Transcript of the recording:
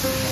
Música